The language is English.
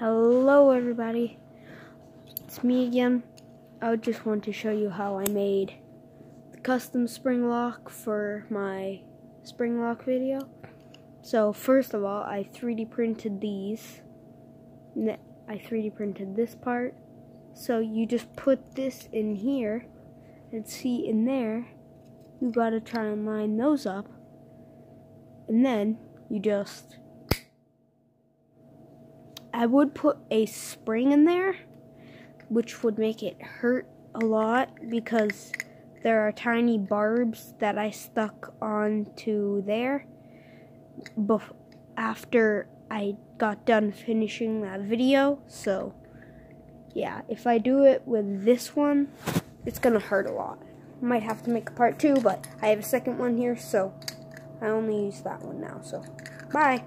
Hello everybody, it's me again. I just want to show you how I made the custom spring lock for my spring lock video. So first of all, I 3D printed these. I 3D printed this part. So you just put this in here and see in there, you gotta try and line those up. And then you just I would put a spring in there, which would make it hurt a lot because there are tiny barbs that I stuck onto there bef- after I got done finishing that video. So, yeah, if I do it with this one, it's gonna hurt a lot. Might have to make a part two, but I have a second one here, so I only use that one now. So, bye.